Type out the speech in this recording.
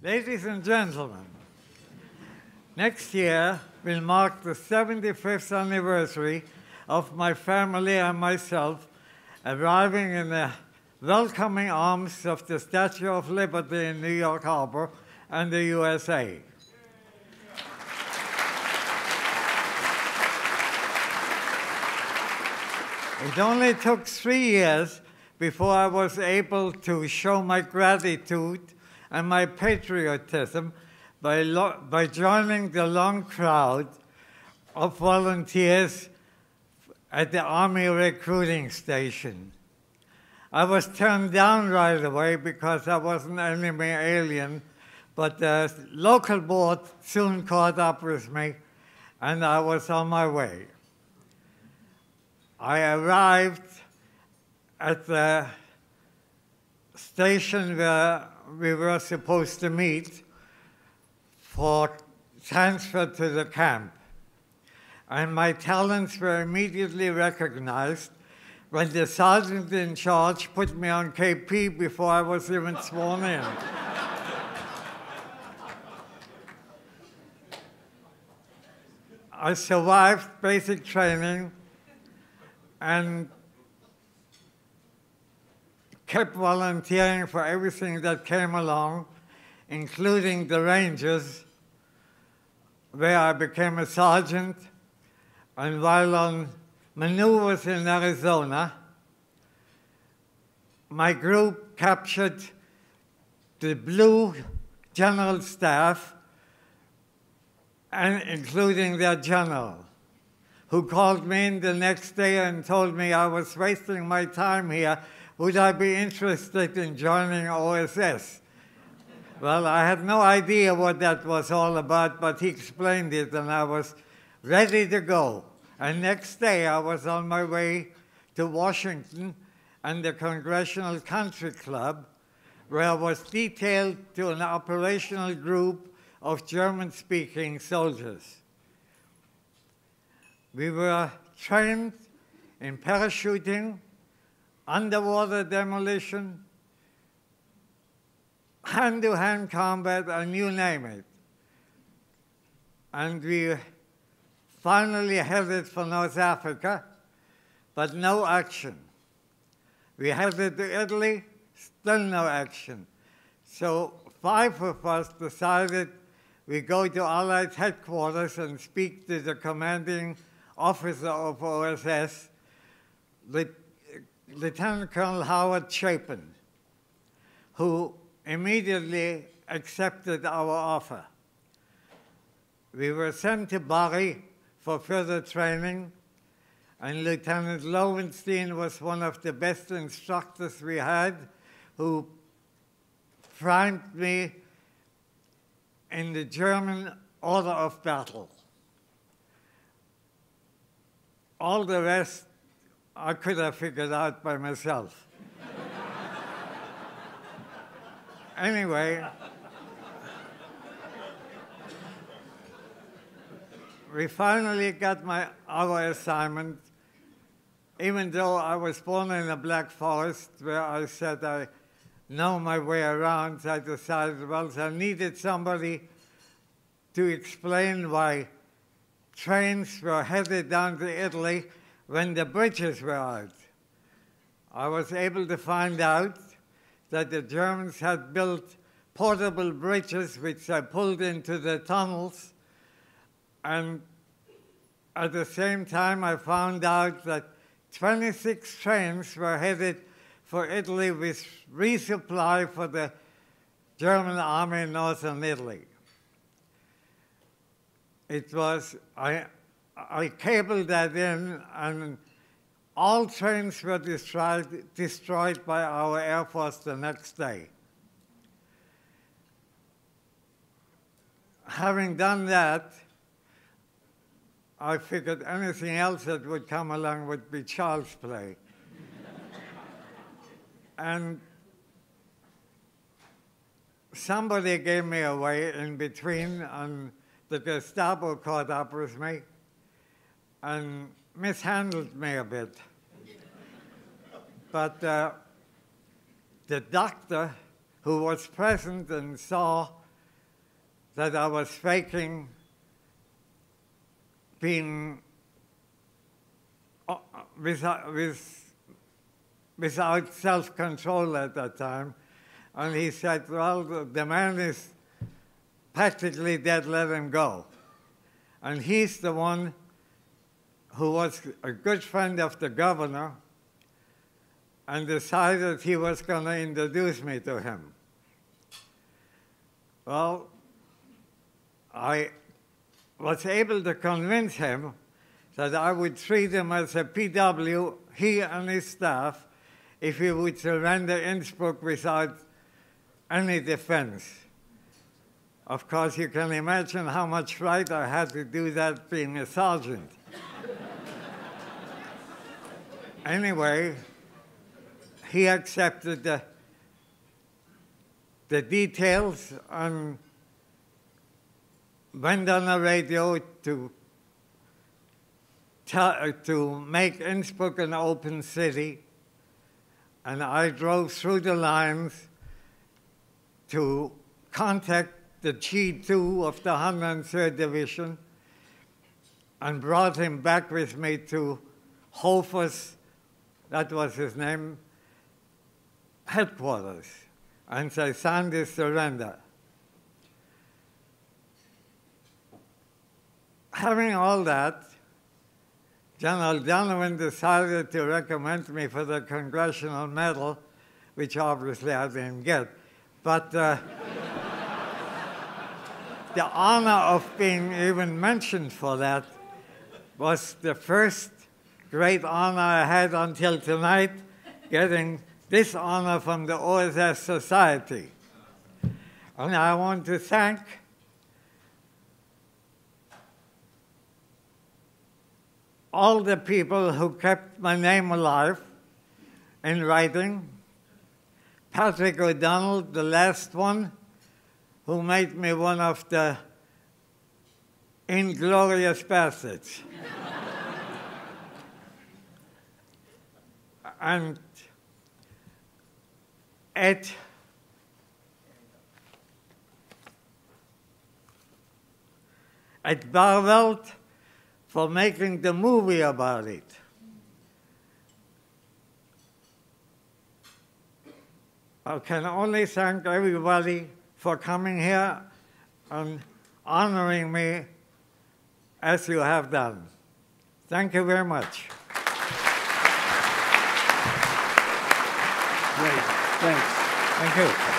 Ladies and gentlemen, next year will mark the 75th anniversary of my family and myself arriving in the welcoming arms of the Statue of Liberty in New York Harbor and the USA. It only took three years before I was able to show my gratitude and my patriotism by, by joining the long crowd of volunteers at the Army recruiting station. I was turned down right away because I was an enemy alien, but the local board soon caught up with me and I was on my way. I arrived at the station where we were supposed to meet for transfer to the camp. And my talents were immediately recognized when the sergeant in charge put me on KP before I was even sworn in. I survived basic training and kept volunteering for everything that came along, including the Rangers, where I became a sergeant. And while on maneuvers in Arizona, my group captured the blue general staff, and including their general who called me in the next day and told me I was wasting my time here. Would I be interested in joining OSS? Well, I had no idea what that was all about, but he explained it, and I was ready to go. And next day, I was on my way to Washington and the Congressional Country Club, where I was detailed to an operational group of German speaking soldiers. We were trained in parachuting, underwater demolition, hand to hand combat, and you name it. And we finally headed for North Africa, but no action. We headed to Italy, still no action. So five of us decided we go to Allied headquarters and speak to the commanding officer of OSS, Lieutenant Colonel Howard Chapin, who immediately accepted our offer. We were sent to Bari for further training, and Lieutenant Lowenstein was one of the best instructors we had, who primed me in the German order of battle. All the rest I could have figured out by myself. anyway, we finally got my our assignment, even though I was born in a black forest where I said I know my way around, I decided, well, I needed somebody to explain why trains were headed down to Italy when the bridges were out. I was able to find out that the Germans had built portable bridges which I pulled into the tunnels. And at the same time, I found out that 26 trains were headed for Italy with resupply for the German army in northern Italy it was, I, I cabled that in, and all trains were destroyed, destroyed by our Air Force the next day. Having done that, I figured anything else that would come along would be child's play. and somebody gave me away in between, and the Gestapo caught up with me and mishandled me a bit. But uh, the doctor who was present and saw that I was faking being uh, without, with, without self control at that time. And he said, Well, the man is practically dead, let him go. And he's the one who was a good friend of the governor and decided he was going to introduce me to him. Well, I was able to convince him that I would treat him as a PW, he and his staff, if he would surrender Innsbruck without any defense. Of course, you can imagine how much fright I had to do that being a sergeant. Anyway, he accepted the, the details and went on the radio to, tell, to make Innsbruck an open city. And I drove through the lines to contact the G2 of the 103rd Division and brought him back with me to Hofer's, that was his name, headquarters, and say, signed his surrender. Having all that, General Donovan decided to recommend me for the Congressional Medal, which obviously I didn't get. But uh, the honor of being even mentioned for that was the first great honor I had until tonight, getting this honor from the OSS Society. And I want to thank all the people who kept my name alive in writing. Patrick O'Donnell, the last one, who made me one of the inglorious bastards. and at Ed Barreveld for making the movie about it. I can only thank everybody for coming here and honoring me as you have done. Thank you very much. Great. Thanks. Thank you.